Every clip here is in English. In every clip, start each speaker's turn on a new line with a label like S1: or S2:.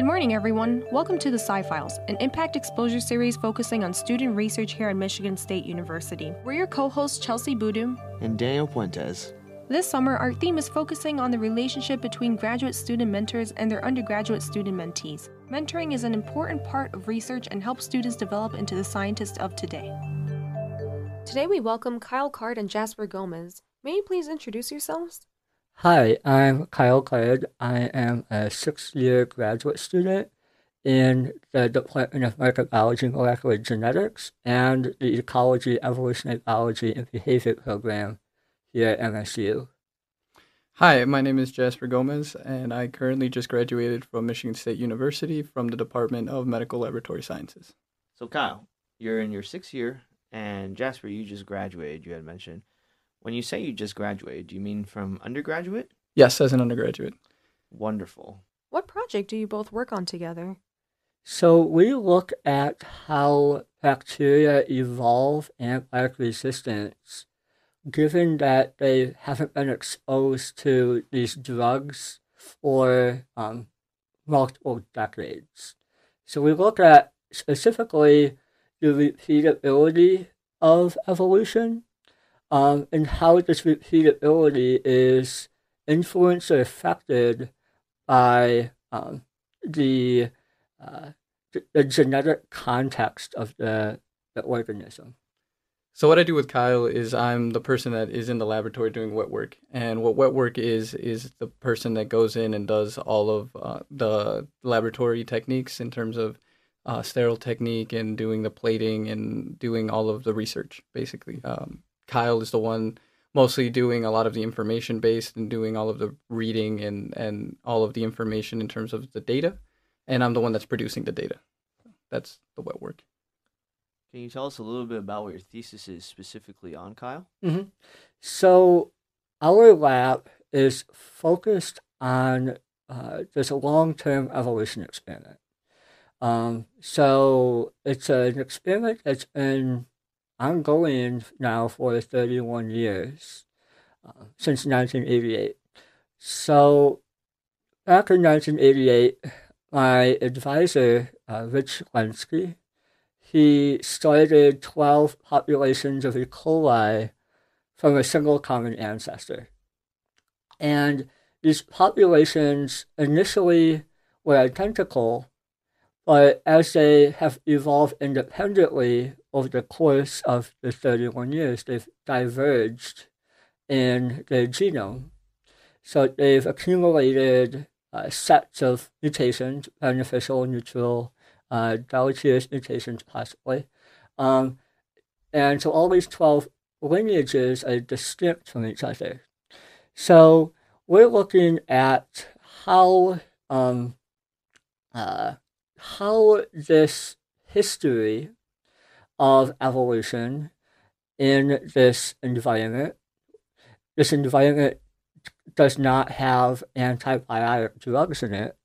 S1: Good morning, everyone. Welcome to the Sci Files, an impact exposure series focusing on student research here at Michigan State University. We're your co hosts, Chelsie Boodoo
S2: and Daniel Puentes.
S1: This summer, our theme is focusing on the relationship between graduate student mentors and their undergraduate student mentees. Mentoring is an important part of research and helps students develop into the scientists of today. Today, we welcome Kyle Card and Jasper Gomez. May you please introduce yourselves?
S3: Hi, I'm Kyle Card. I am a six year graduate student in the Department of Microbiology and Molecular Genetics and the Ecology, Evolutionary Biology, and Behavior program here at MSU.
S4: Hi, my name is Jasper Gomez, and I currently just graduated from Michigan State University from the Department of Medical Laboratory Sciences.
S2: So, Kyle, you're in your sixth year, and Jasper, you just graduated, you had mentioned. When you say you just graduated, do you mean from undergraduate?
S4: Yes, as an undergraduate.
S2: Wonderful.
S1: What project do you both work on together?
S3: So we look at how bacteria evolve antibiotic resistance given that they haven't been exposed to these drugs for um, multiple decades. So we look at specifically the repeatability of evolution um, and how this repeatability is influenced or affected by um, the, uh, the genetic context of the, the organism.
S4: So what I do with Kyle is I'm the person that is in the laboratory doing wet work, and what wet work is is the person that goes in and does all of uh, the laboratory techniques in terms of uh, sterile technique and doing the plating and doing all of the research, basically. Um, Kyle is the one mostly doing a lot of the information based and doing all of the reading and and all of the information in terms of the data, and I'm the one that's producing the data. That's the wet work.
S2: Can you tell us a little bit about what your thesis is specifically on, Kyle?
S3: Mm-hmm. So, our lab is focused on uh, this long-term evolution experiment. Um, so it's an experiment that's been ongoing now for 31 years, uh, since 1988. So back in 1988, my advisor, uh, Rich Lenski, he started 12 populations of E. coli from a single common ancestor. And these populations initially were identical, but as they have evolved independently over the course of the 31 years, they've diverged in their genome. So they've accumulated uh, sets of mutations, beneficial, neutral, uh, deleterious mutations, possibly. Um, and so all these 12 lineages are distinct from each other. So we're looking at how um, uh, how this history of evolution in this environment. This environment does not have antibiotic drugs in it.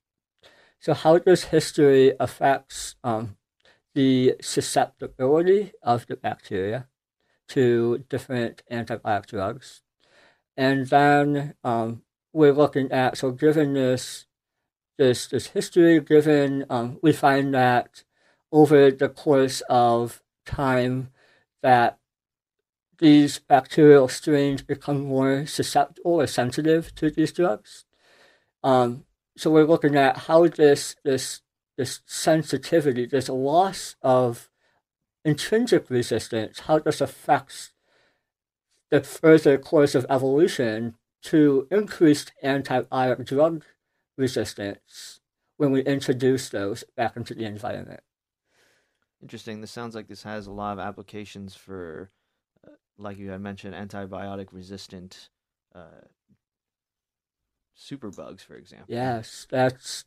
S3: So, how does history affects um, the susceptibility of the bacteria to different antibiotic drugs. And then um, we're looking at, so given this, this, this history, given um, we find that over the course of time that these bacterial strains become more susceptible or sensitive to these drugs. Um, so we're looking at how this this this sensitivity, this loss of intrinsic resistance, how this affects the further course of evolution to increased antibiotic drug resistance when we introduce those back into the environment.
S2: Interesting. This sounds like this has a lot of applications for, uh, like you had mentioned, antibiotic resistant uh, superbugs, for example.
S3: Yes, that's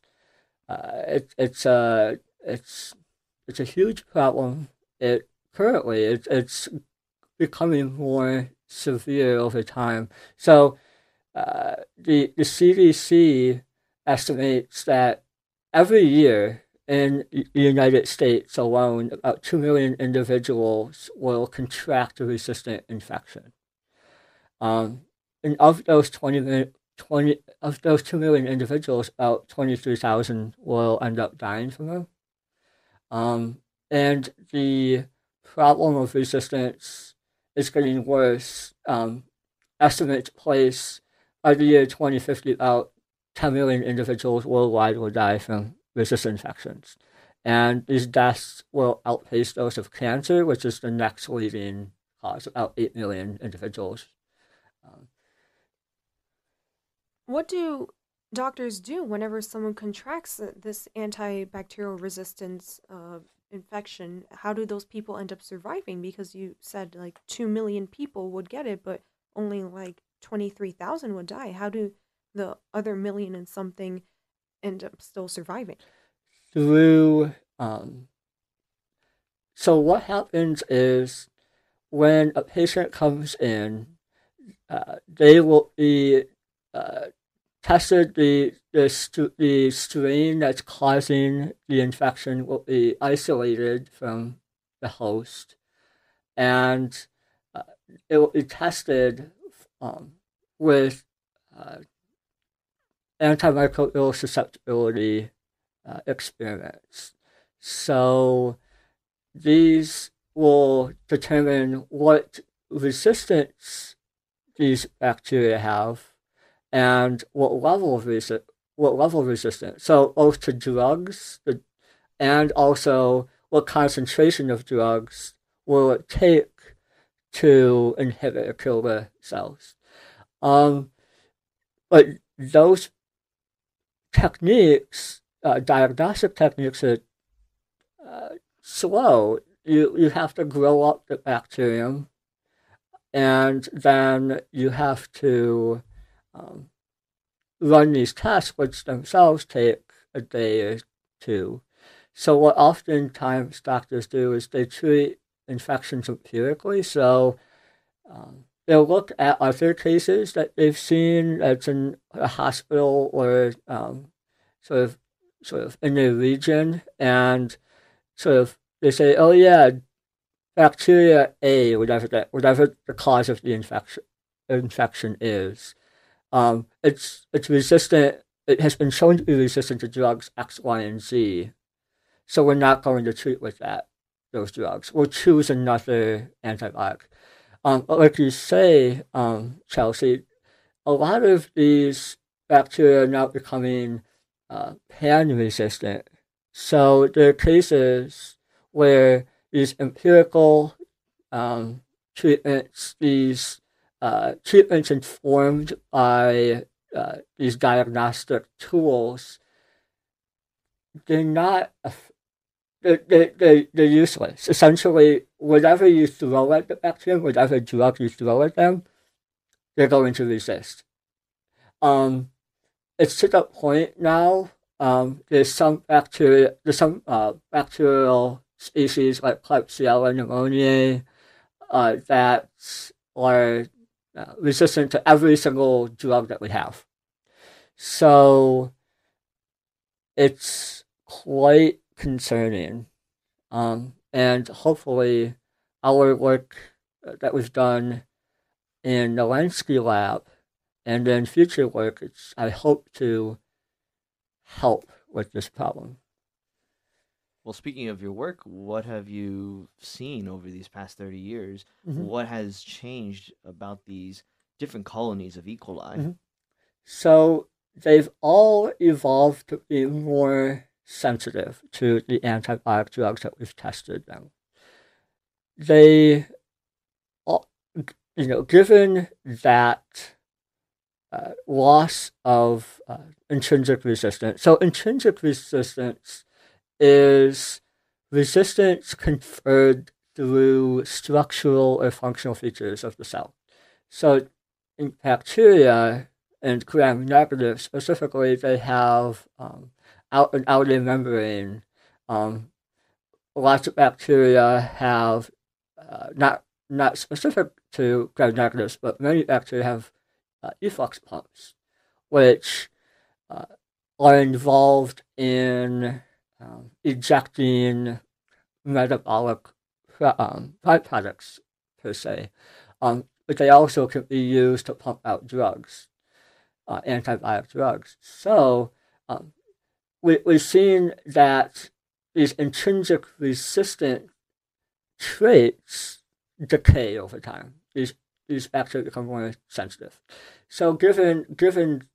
S3: uh, it, it's a uh, it's it's a huge problem. It currently it, it's becoming more severe over time. So uh, the the CDC estimates that every year in the United States alone, about 2 million individuals will contract a resistant infection. Um, and of those 20, 20 of those 2 million individuals, about 23,000 will end up dying from them. Um, and the problem of resistance is getting worse. Um, estimates place by the year 2050, about 10 million individuals worldwide will die from resistant infections. And these deaths will outpace those of cancer, which is the next leading cause, about 8 million individuals. Um,
S1: what do doctors do whenever someone contracts this antibacterial resistance uh, infection? How do those people end up surviving? Because you said like 2 million people would get it, but only like 23,000 would die. How do the other million and something end up still surviving?
S3: Through, um, so what happens is when a patient comes in, uh, they will be uh, tested the the, the strain that's causing the infection will be isolated from the host, and uh, it will be tested um, with uh, antimicrobial susceptibility uh, experiments. So these will determine what resistance these bacteria have and what level of what level of resistance. So both to drugs and also what concentration of drugs will it take to inhibit or kill the cells. Um, but those techniques, uh, diagnostic techniques, are uh, slow. You you have to grow up the bacterium, and then you have to um, run these tests, which themselves take a day or two. So what oftentimes doctors do is they treat infections empirically. So um, they'll look at other cases that they've seen that's in a hospital or um, sort of sort of in the region, and sort of they say, oh yeah, bacteria A, whatever that whatever the cause of the infection infection is, um, it's it's resistant. It has been shown to be resistant to drugs X, Y, and Z. So we're not going to treat with that those drugs. We'll choose another antibiotic. Um, like you say, um, Chelsie, a lot of these bacteria are now becoming uh, pan resistant. So there are cases where these empirical um, treatments, these uh, treatments informed by uh, these diagnostic tools, they're not, they're, they're, they're useless. Essentially, whatever you throw at the bacterium, whatever drug you throw at them, they're going to resist. Um, it's to the point now, um, there's some bacteria, there's some uh, bacterial species like Klebsiella pneumoniae uh, that are uh, resistant to every single drug that we have. So it's quite concerning. Um, and hopefully, our work that we've done in the Lenski lab and then future work, it's, I hope to help with this problem.
S2: Well, speaking of your work, what have you seen over these past 30 years?
S3: Mm-hmm.
S2: What has changed about these different colonies of E. coli?
S3: Mhm. So they've all evolved to be more sensitive to the antibiotic drugs that we've tested them. They, you know, given that uh, loss of uh, intrinsic resistance. So intrinsic resistance is resistance conferred through structural or functional features of the cell. So in bacteria and gram negative specifically, they have um, out an outer membrane. Um, lots of bacteria have uh, not not specific to gram negatives, but many bacteria have uh, efflux pumps, which uh, are involved in um, ejecting metabolic um, byproducts per se, um, but they also can be used to pump out drugs. uh, antibiotic drugs. So um, we, we've seen that these intrinsic resistant traits decay over time. These these bacteria become more sensitive. So given given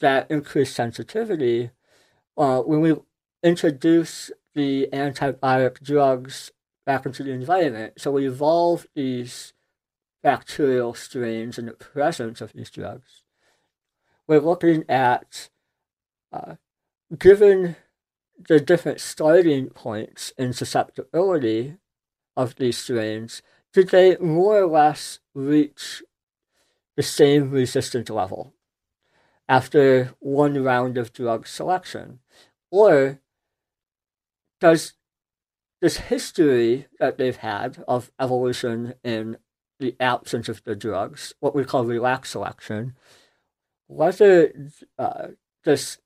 S3: that increased sensitivity, uh, when we introduce the antibiotic drugs back into the environment, so we evolve these bacterial strains in the presence of these drugs. We're looking at, uh, given the different starting points in susceptibility of these strains, did they more or less reach the same resistance level after one round of drug selection? Or does this history that they've had of evolution in the absence of the drugs, what we call relaxed selection, whether uh, this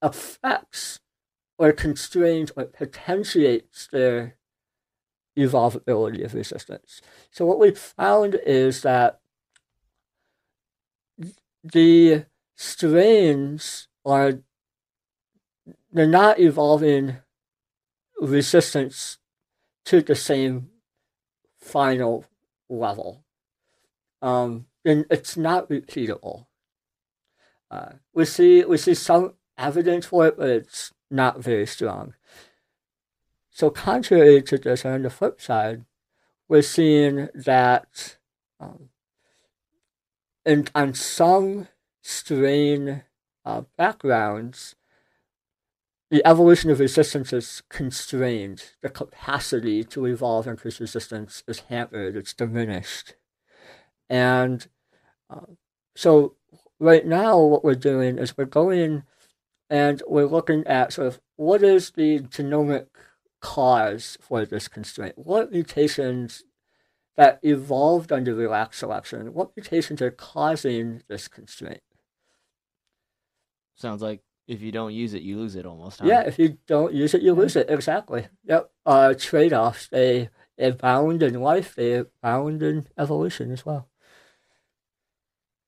S3: affects or constrains or potentiates their evolvability of resistance. So what we found is that the strains are they're not evolving resistance to the same final level. Um, and it's not repeatable. Uh, we see we see some evidence for it, but it's not very strong. So contrary to this, on the flip side, we're seeing that um, in, on some strain uh, backgrounds, the evolution of resistance is constrained. The capacity to evolve increased resistance is hampered, it's diminished. And uh, so, right now, what we're doing is we're going and we're looking at sort of what is the genomic cause for this constraint? What mutations that evolved under relaxed selection, what mutations are causing this constraint?
S2: Sounds like if you don't use it, you lose it almost. Huh?
S3: Yeah, if you don't use it, you lose it. Exactly. Yep. Uh, trade offs, they abound in life, they abound in evolution as well.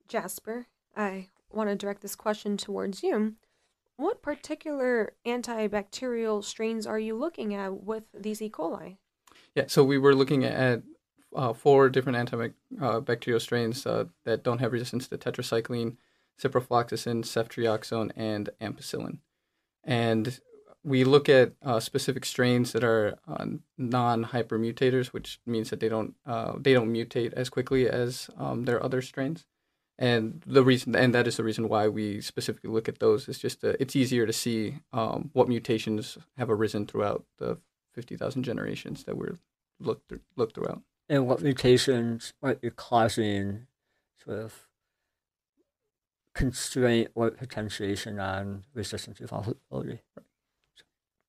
S1: Jasper, I want to direct this question towards you. What particular antibacterial strains are you looking at with these E. coli?
S4: Yeah, so we were looking at uh, four different antibacterial strains uh, that don't have resistance to tetracycline, ciprofloxacin, ceftriaxone, and ampicillin. And we look at uh, specific strains that are uh, non-hypermutators, which means that they don't uh, they don't mutate as quickly as um, their other strains. And the reason, and that is the reason why we specifically look at those, is just to, it's easier to see um, what mutations have arisen throughout the fifty thousand generations that we're looked th- looked throughout.
S3: And what mutations might be causing sort of constraint or potentiation on resistance to evolvability.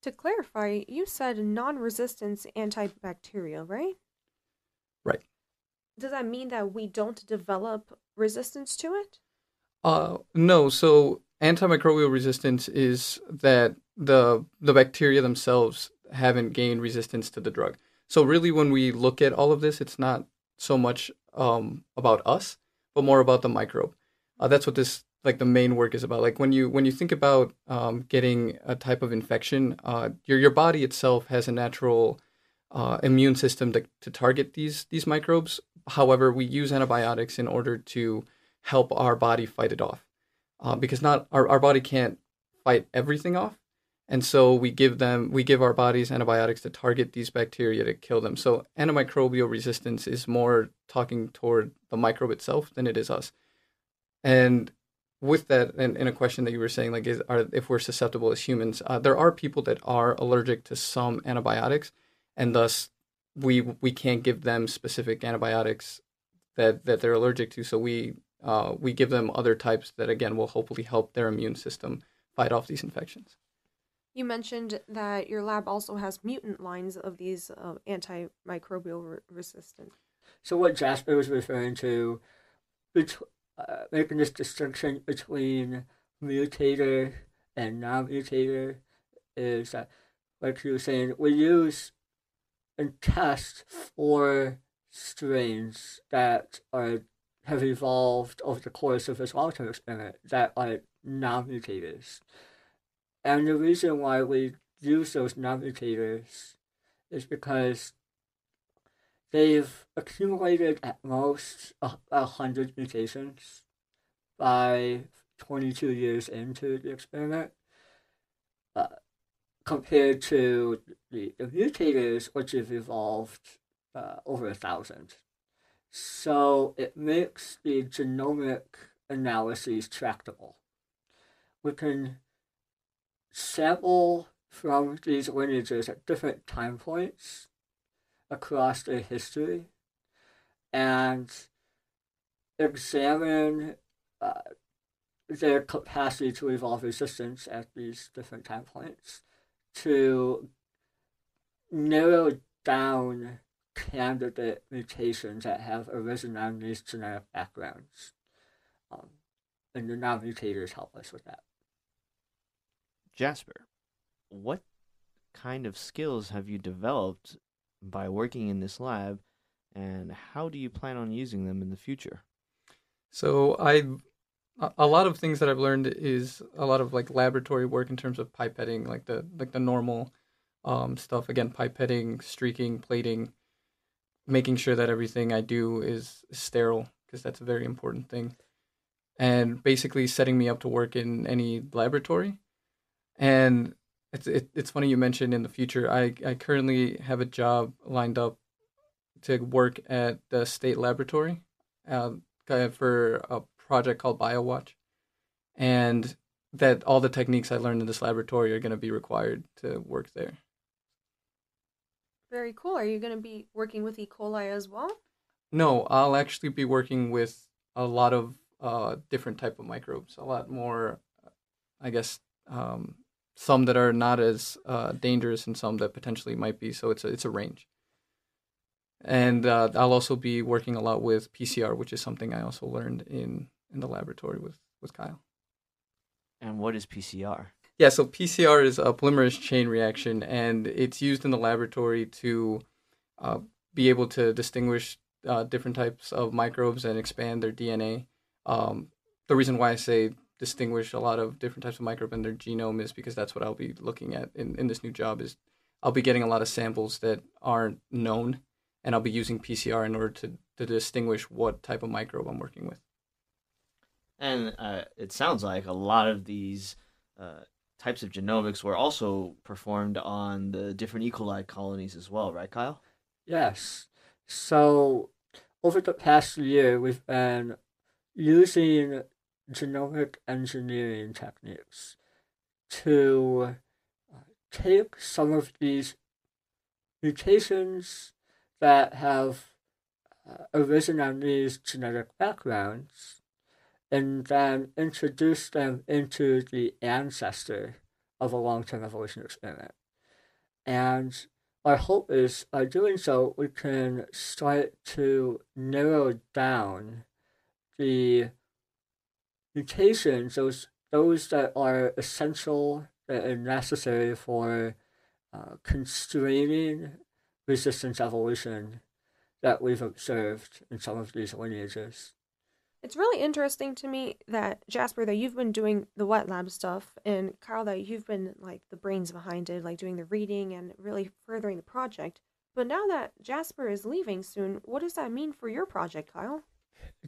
S1: To clarify, you said non-resistance antibacterial, right?
S4: Right.
S1: Does that mean that we don't develop resistance to it?
S4: Uh, no. So antimicrobial resistance is that the the bacteria themselves haven't gained resistance to the drug. So really, when we look at all of this, it's not so much um, about us, but more about the microbe. Uh, that's what this like the main work is about. Like when you when you think about um, getting a type of infection, uh, your your body itself has a natural uh, immune system to, to target these these microbes. However, we use antibiotics in order to help our body fight it off, uh, because not our, our body can't fight everything off, and so we give them we give our bodies antibiotics to target these bacteria to kill them. So antimicrobial resistance is more talking toward the microbe itself than it is us, and with that and in a question that you were saying like is are if we're susceptible as humans uh, there are people that are allergic to some antibiotics and thus we we can't give them specific antibiotics that that they're allergic to. So we uh, we give them other types that again will hopefully help their immune system fight off these infections.
S1: You mentioned that your lab also has mutant lines of these uh, antimicrobial re- resistant.
S3: So what jasper was referring to uh, making this distinction between mutator and non-mutator is that, like you were saying, we use and test for strains that are have evolved over the course of this long-term experiment that are non-mutators. And the reason why we use those non-mutators is because they've accumulated at most a, hundred mutations by 22 years into the experiment compared to the, mutators which have evolved uh, over a thousand. So it makes the genomic analyses tractable. We can sample from these lineages at different time points across their history and examine uh, their capacity to evolve resistance at these different time points to narrow down candidate mutations that have arisen on these genetic backgrounds. Um, and the non mutators help us with that.
S2: Jasper, what kind of skills have you developed by working in this lab, and how do you plan on using them in the future?
S4: So I, a lot of things that I've learned is a lot of like laboratory work in terms of pipetting, like the like the normal um, stuff. Again, pipetting, streaking, plating, making sure that everything I do is sterile because that's a very important thing. And basically setting me up to work in any laboratory. And it's it, it's funny you mentioned in the future. I I currently have a job lined up to work at the state laboratory uh, for a project called BioWatch, and that all the techniques I learned in this laboratory are going to be required to work there.
S1: Very cool. Are you going to be working with E. coli as well?
S4: No, I'll actually be working with a lot of uh, different type of microbes. A lot more, I guess, um, some that are not as uh, dangerous and some that potentially might be. So it's a, it's a range. And uh, I'll also be working a lot with PCR, which is something I also learned in in the laboratory with with Kyle.
S2: And what is PCR?
S4: Yeah, so PCR is a polymerase chain reaction, and it's used in the laboratory to uh, be able to distinguish uh, different types of microbes and expand their DNA. Um, the reason why I say distinguish a lot of different types of microbe and their genome is because that's what I'll be looking at in, in this new job is I'll be getting a lot of samples that aren't known and I'll be using PCR in order to, to distinguish what type of microbe I'm working with.
S2: And uh, it sounds like a lot of these uh, types of genomics were also performed on the different E. coli colonies as well, right, Kyle?
S3: Yes. So over the past year, we've been using genomic engineering techniques to uh, take some of these mutations that have uh, arisen on these genetic backgrounds and then introduce them into the ancestor of a long term evolution experiment. And our hope is by doing so, we can start to narrow down the mutations, those, those that are essential, are necessary for uh, constraining resistance evolution that we've observed in some of these lineages.
S1: It's really interesting to me that Jasper that you've been doing the wet lab stuff and Kyle that you've been like the brains behind it, like doing the reading and really furthering the project. But now that Jasper is leaving soon, what does that mean for your project, Kyle?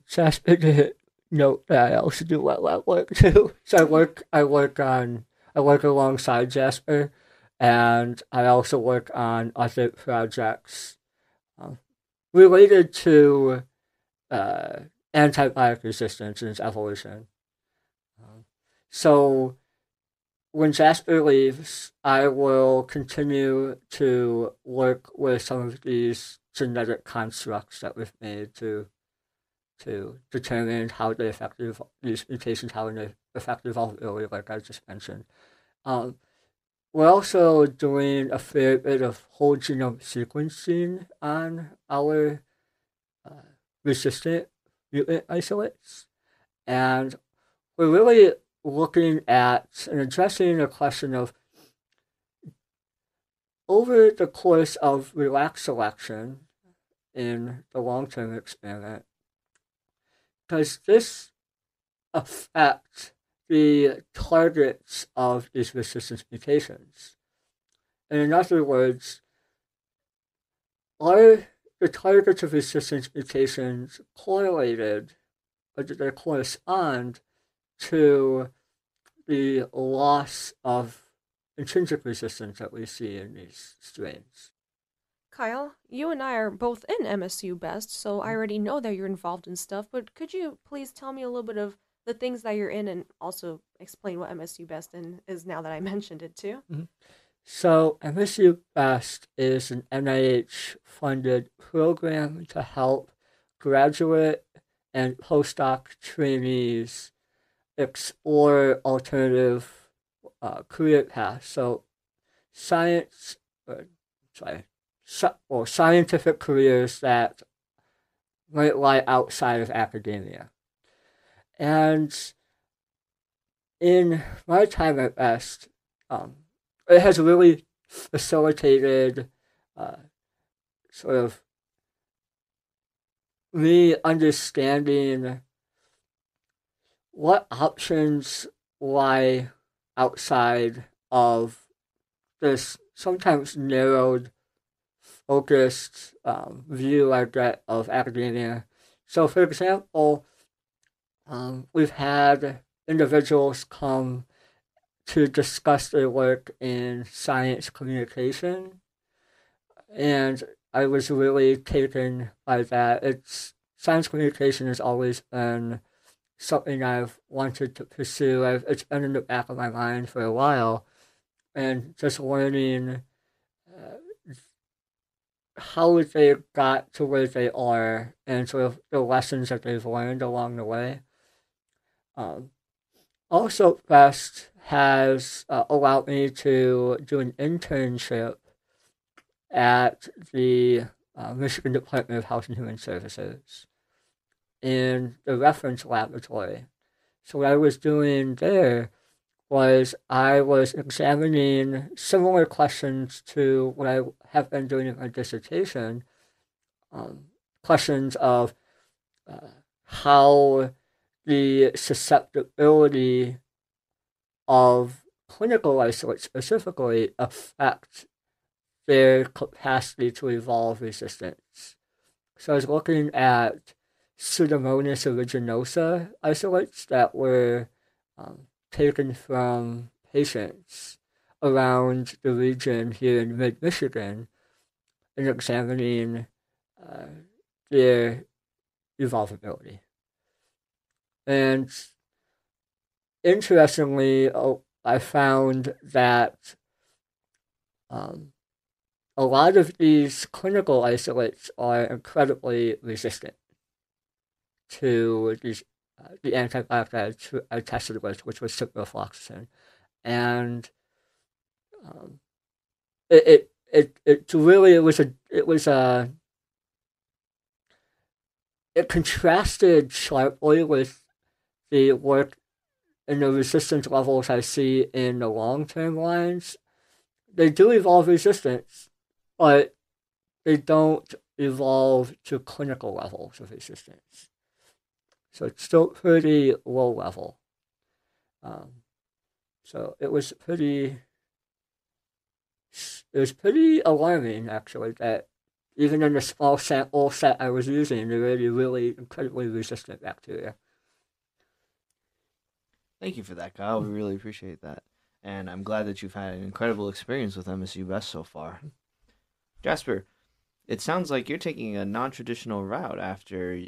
S3: Jasper did note that I also do wet lab work too. So I work I work on I work alongside Jasper and I also work on other projects um, related to uh, antibiotic resistance and its evolution. Um, so when Jasper leaves, I will continue to work with some of these genetic constructs that we've made to to determine how they affect these mutations, how they affect evolvability, like I just mentioned. Um, we're also doing a fair bit of whole genome sequencing on our uh, resistant isolates. And we're really looking at and addressing the question of over the course of relaxed selection in the long term experiment, does this affect the targets of these resistance mutations? And in other words, are the targets of resistance mutations correlated, or they correspond to the loss of intrinsic resistance that we see in these strains?
S1: Kyle, you and I are both in MSU BEST, so I already know that you're involved in stuff, but could you please tell me a little bit of the things that you're in and also explain what MSU BEST in, is now that I mentioned it too?
S3: Mm-hmm. So, MSU BEST is an NIH funded program to help graduate and postdoc trainees explore alternative uh, career paths. So, science, uh, sorry, or scientific careers that might lie outside of academia. And in my time at BEST, um, it has really facilitated uh, sort of me understanding what options lie outside of this sometimes narrowed focused um, view I get of academia. So, for example, um, we've had individuals come to discuss their work in science communication, and I was really taken by that. It's science communication has always been something I've wanted to pursue. I've, it's been in the back of my mind for a while, and just learning how they got to where they are and sort of the lessons that they've learned along the way. Um, also, BEST has uh, allowed me to do an internship at the uh, Michigan Department of Health and Human Services in the reference laboratory. So, what I was doing there was I was examining similar questions to what I have been doing in my dissertation. Um, questions of uh, how the susceptibility of clinical isolates specifically affect their capacity to evolve resistance. So I was looking at Pseudomonas aeruginosa isolates that were um, taken from patients around the region here in mid Michigan and examining uh, their evolvability. And interestingly, oh, I found that um, a lot of these clinical isolates are incredibly resistant to these uh, the antibiotic I, I tested with, which was ciprofloxacin, and um, it, it it it really it was a it was a it contrasted sharply with the work and the resistance levels I see in the long term lines. They do evolve resistance, but they don't evolve to clinical levels of resistance. So it's still pretty low level. Um, so it was pretty, it was pretty alarming actually that even in the small sample set I was using, there were really incredibly resistant bacteria.
S2: Thank you for that, Kyle. We really appreciate that. And I'm glad that you've had an incredible experience with MSU BEST so far. Jasper, it sounds like you're taking a non traditional route after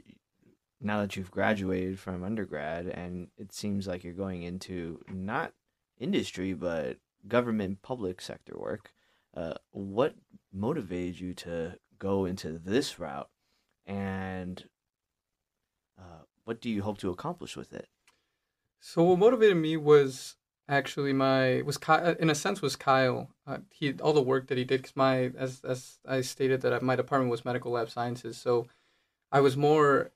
S2: now that you've graduated from undergrad and it seems like you're going into not industry but government public sector work uh, what motivated you to go into this route and uh, what do you hope to accomplish with it
S4: so what motivated me was actually my was Kyle, in a sense was Kyle. Uh, he all the work that he did because my as as I stated that my department was medical lab sciences, so I was more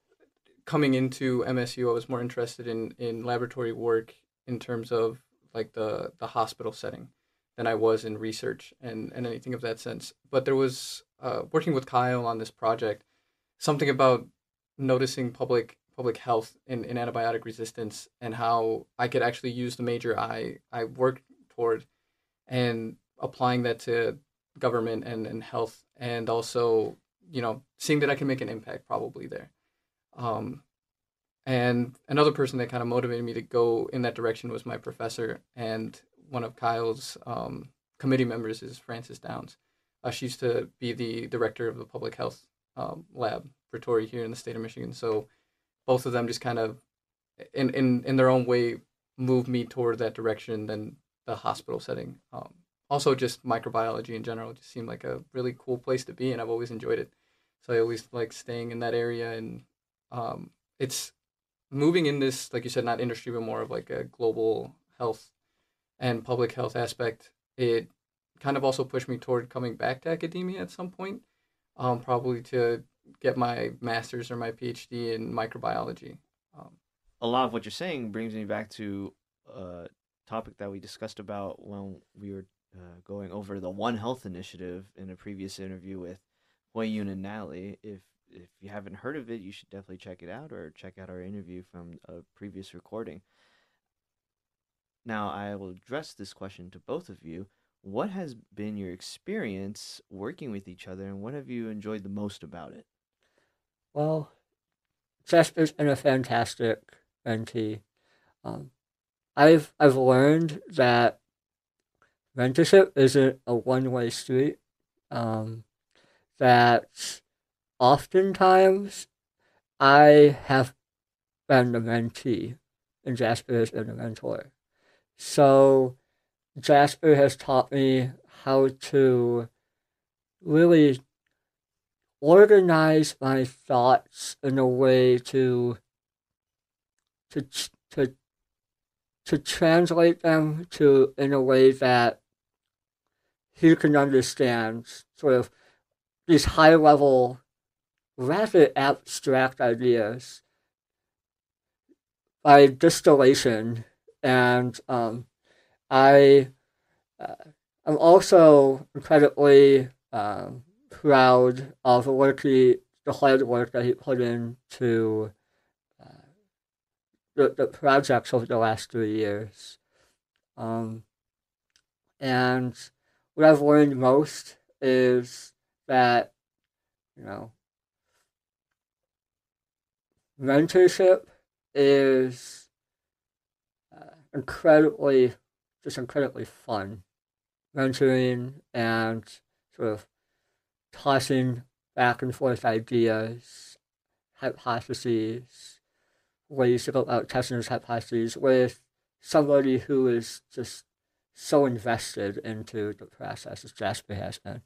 S4: coming into MSU, I was more interested in in laboratory work in terms of like the the hospital setting than I was in research and and anything of that sense. But there was uh, working with Kyle on this project, something about noticing public public health in, in antibiotic resistance and how I could actually use the major I I worked toward and applying that to government and, and health and also you know seeing that I can make an impact probably there. Um, and another person that kind of motivated me to go in that direction was my professor and one of Kyle's um, committee members is Frances Downes. Uh, she used to be the director of the public health um, laboratory here in the state of Michigan. So both of them just kind of, in in in their own way, move me toward that direction than the hospital setting. Um, also, just microbiology in general just seemed like a really cool place to be, and I've always enjoyed it. So I always like staying in that area, and um, it's moving in this, like you said, not industry, but more of like a global health and public health aspect. It kind of also pushed me toward coming back to academia at some point, um, probably to get my master's or my PhD in microbiology. Um,
S2: a lot of what you're saying brings me back to a topic that we discussed about when we were uh, going over the One Health initiative in a previous interview with Yun and Natalie. If if you haven't heard of it, you should definitely check it out or check out our interview from a previous recording. Now, I will address this question to both of you. What has been your experience working with each other, and what have you enjoyed the most about it?
S3: Well, Jasper's been a fantastic mentee. Um, I've I've learned that mentorship isn't a one way street. Um, that oftentimes I have been the mentee and Jasper has been the mentor. So Jasper has taught me how to really organize my thoughts in a way to to to to translate them to in a way that he can understand sort of these high level rather abstract ideas by distillation. And um, i uh, i'm also incredibly um, proud of the work he, the hard work that he put into uh, the, the projects over the last three years. Um, and what I've learned most is that, you know, mentorship is uh, incredibly, just incredibly fun. Mentoring and sort of tossing back and forth ideas, hypotheses, ways to go about testing those hypotheses with somebody who is just so invested into the process as Jasper has been.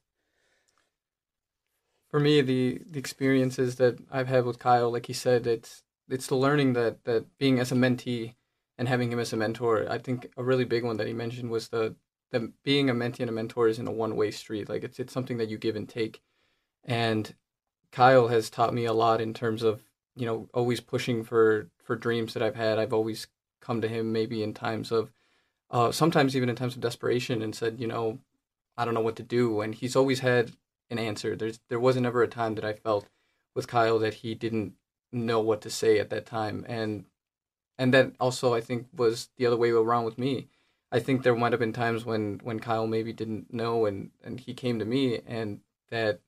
S4: For me, the the experiences that I've had with Kyle, like he said, it's it's the learning that that being as a mentee and having him as a mentor. I think a really big one that he mentioned was the that being a mentee and a mentor isn't a one way street. Like it's it's something that you give and take. And Kyle has taught me a lot in terms of you know always pushing for for dreams that I've had. I've always come to him maybe in times of uh, sometimes even in times of desperation and said you know I don't know what to do. And he's always had an answer. There's there wasn't ever a time that I felt with Kyle that he didn't know what to say at that time. And and that also I think was the other way around with me. I think there might have been times when when Kyle maybe didn't know and and he came to me and that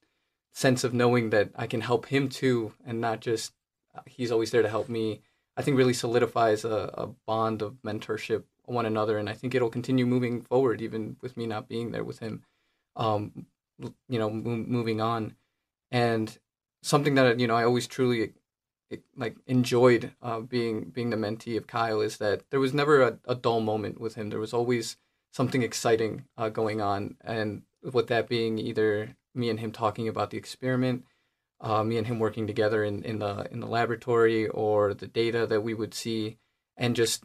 S4: sense of knowing that I can help him too and not just uh, he's always there to help me. I think really solidifies a, a bond of mentorship one another and I think it'll continue moving forward even with me not being there with him. Um, you know, moving on and something that you know I always truly like enjoyed uh, being being the mentee of Kyle is that there was never a, a dull moment with him. There was always something exciting uh, going on, and with that being either me and him talking about the experiment, uh, me and him working together in, in the in the laboratory, or the data that we would see, and just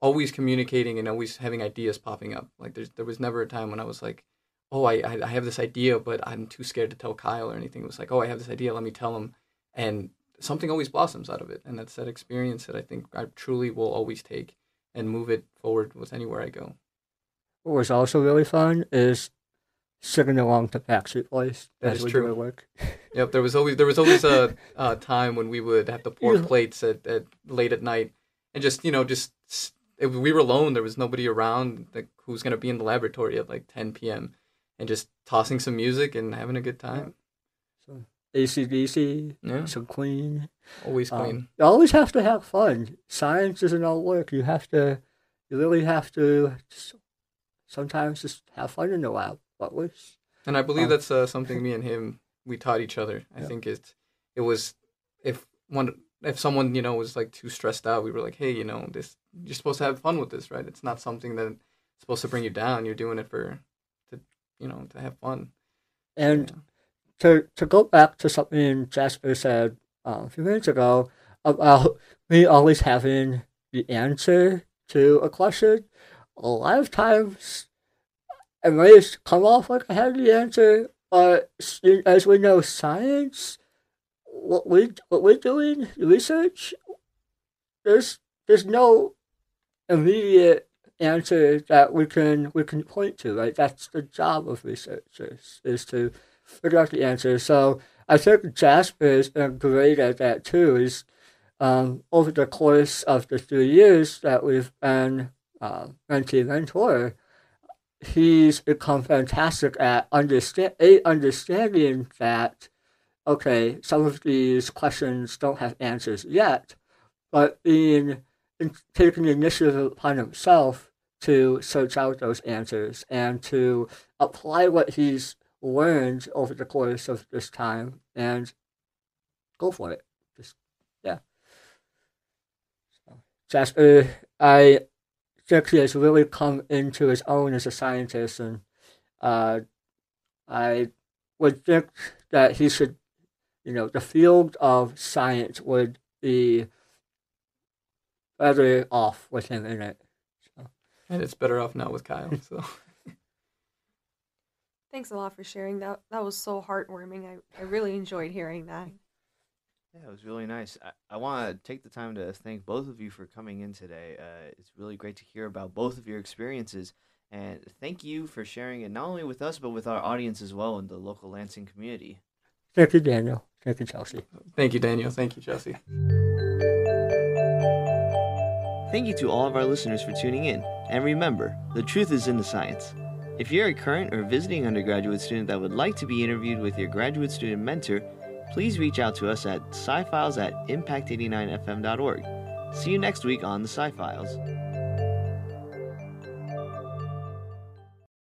S4: always communicating and always having ideas popping up. Like there was never a time when I was like, oh I I have this idea, but I'm too scared to tell Kyle or anything. It was like, oh I have this idea, let me tell him, and something always blossoms out of it, and that's that experience that I think I truly will always take and move it forward with anywhere I go.
S3: What was also really fun is singing along to Backstreet Boys
S4: That is true.
S3: work.
S4: Yep, there was always there was always a, a time when we would have to pour plates at, at late at night, and just you know just we were alone, there was nobody around like who's gonna be in the laboratory at like 10 p.m. and just tossing some music and having a good time.
S3: AC/DC,
S4: Yeah,
S3: some Queen.
S4: always
S3: Um,
S4: clean.
S3: you always have to have fun. Science isn't all work. You have to, you really have to just, sometimes just have fun in the lab. What was?
S4: And I believe
S3: um,
S4: that's uh, something me and him we taught each other. I
S3: Yeah.
S4: think it it was if one if someone you know was like too stressed out, we were like, hey, you know, this you're supposed to have fun with this, right? It's not something that's supposed to bring you down. You're doing it for to you know to have fun.
S3: And
S4: Yeah.
S3: To to go back to something Jasper said um, a few minutes ago about me always having the answer to a question. A lot of times, it may come off like I had the answer, but as we know, science, what we what we're doing, research, there's there's no immediate answer that we can we can point to. Right, that's the job of researchers is to out the answer. So I think Jasper's been great at that too. Is um, over the course of the three years that we've been uh, mentee mentor, he's become fantastic at understand a understanding that okay, some of these questions don't have answers yet, but being in, taking initiative upon himself to search out those answers and to apply what he's learned over the course of this time and go for it. Just yeah. So, Jasper, I think he has really come into his own as a scientist, and uh, I would think that he should, you know, the field of science would be better off with him in it.
S4: And it's better off now with Kyle. So
S1: Thanks a lot for sharing that. That was so heartwarming. I, I really enjoyed hearing that.
S2: Yeah, it was really nice. I, I want to take the time to thank both of you for coming in today. Uh, it's really great to hear about both of your experiences. And thank you for sharing it not only with us, but with our audience as well in the local Lansing community.
S3: Thank you, Daniel. Thank you, Chelsie.
S4: thank you, Daniel. Thank you, Jesse.
S2: Thank you to all of our listeners for tuning in. And remember, the truth is in the science. If you're a current or visiting undergraduate student that would like to be interviewed with your graduate student mentor, please reach out to us at scifiles at impact89fm.org. See you next week on the Sci Files.